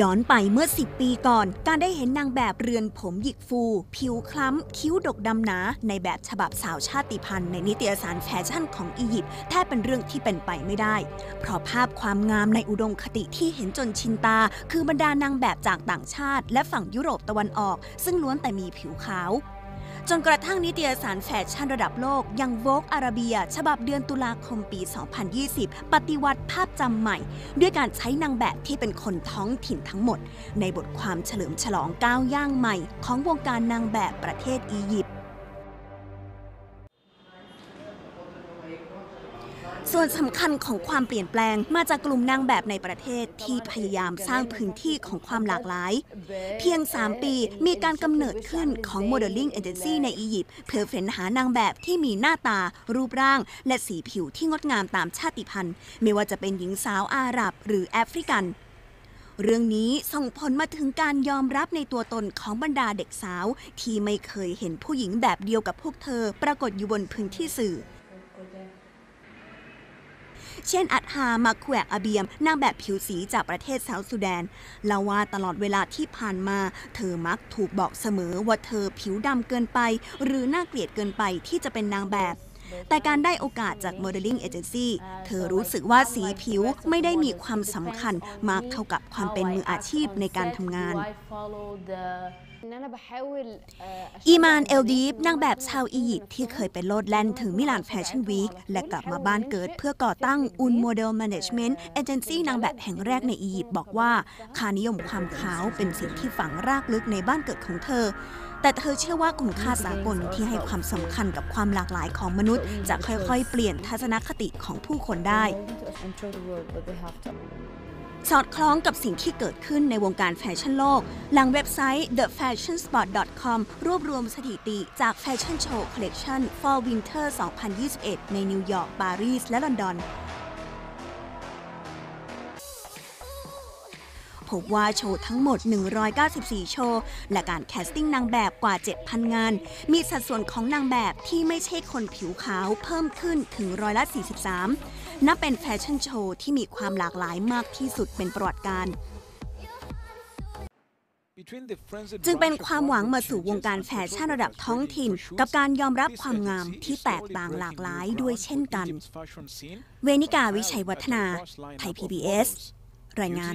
ย้อนไปเมื่อ 10 ปีก่อน การได้เห็นนางแบบเรือนผมหยิกฟู ผิวคล้ำ คิ้วดกดำหนา ในแบบฉบับสาวชาติพันธุ์ในนิตยสารแฟชั่นของอียิปต์แทบเป็นเรื่องที่เป็นไปไม่ได้ เพราะภาพความงามในอุดมคติที่เห็นจนชินตา คือบรรดานางแบบจากต่างชาติ และฝั่งยุโรปตะวันออก ซึ่งล้วนแต่มีผิวขาว จนกระทั่งนิตยสารแฟชั่นระดับโลกยัง Vogue อาราเบีย ฉบับเดือนตุลาคมปี 2020 ปฏิวัติภาพจำใหม่ ด้วยการใช้นางแบบที่เป็นคนท้องถิ่นทั้งหมด ในบทความเฉลิมฉลองก้าวย่างใหม่ ของวงการนางแบบประเทศอียิปต์ ส่วนสำคัญของความเปลี่ยนแปลงมาจากกลุ่มนางแบบในประเทศที่พยายามสร้างพื้นที่ของความหลากหลาย เพียง 3 ปีมีการกำเนิดขึ้นของโมเดลลิ่งเอเจนซี่ในอียิปต์เพื่อเฟ้นหานางแบบที่มีหน้าตา รูปร่าง และสีผิวที่งดงามตามชาติพันธุ์ ไม่ว่าจะเป็นหญิงสาวอาหรับหรือแอฟริกันเรื่องนี้ส่งผลมาถึงการยอมรับในตัวตนของบรรดาเด็กสาว ที่ไม่เคยเห็นผู้หญิงแบบเดียวกับพวกเธอปรากฏอยู่บนพื้นที่สื่อ เช่นอัดฮามาแควกอาเบียมนางแบบผิวสีจากประเทศเซาท์สุดานเล่าว่าตลอดเวลาที่ผ่านมา เธอมักถูกบอกเสมอว่าเธอผิวดำเกินไป หรือน่าเกลียดเกินไปที่จะเป็นนางแบบแต่การได้โอกาสจาก modeling agency เธอรู้สึกว่าสีผิวไม่ได้มีความสำคัญมากเท่ากับความเป็นมืออาชีพในการทำงาน อีมานเอลดีฟนางแบบชาวอียิปต์ที่เคยไปโลดแล่นถึง Milan Fashion Week และกลับมาบ้านเกิดเพื่อก่อตั้งอุน Model Management agency นางแบบแห่งแรกในอียิปต์บอกว่าค่านิยมความขาวเป็นสิ่งที่ฝังรากลึกในบ้านเกิดของเธอแต่เธอเชื่อว่าคุณค่าสากลที่ให้ความสำคัญกับความหลากหลายของมนุษย์ จะค่อยๆ เปลี่ยนทัศนคติของผู้คนได้ สอดคล้องกับสิ่งที่เกิดขึ้นในวงการแฟชั่นโลก หลังเว็บไซต์ thefashionspot.com รวบรวมสถิติจากแฟชั่นโชว์คอลเลกชัน Fall Winter 2021 ในนิวยอร์ก ปารีส และลอนดอน พบว่าโชว์ทั้งหมด 194 โชว์ และการ casting นางแบบกว่า 7,000 งาน มีสัดส่วนของนางแบบที่ไม่ใช่คนผิวขาวเพิ่มขึ้นถึงร้อยละ 43 นับเป็นแฟชั่นโชว์ที่มีความหลากหลายมากที่สุดเป็นประวัติการณ์จึงเป็นความหวังมาสู่วงการแฟชั่นระดับท้องถิ่น กับการยอมรับความงามที่แตกต่างหลากหลายด้วยเช่นกัน เวนิกาวิชัยวัฒนา ไทย PBS รายงาน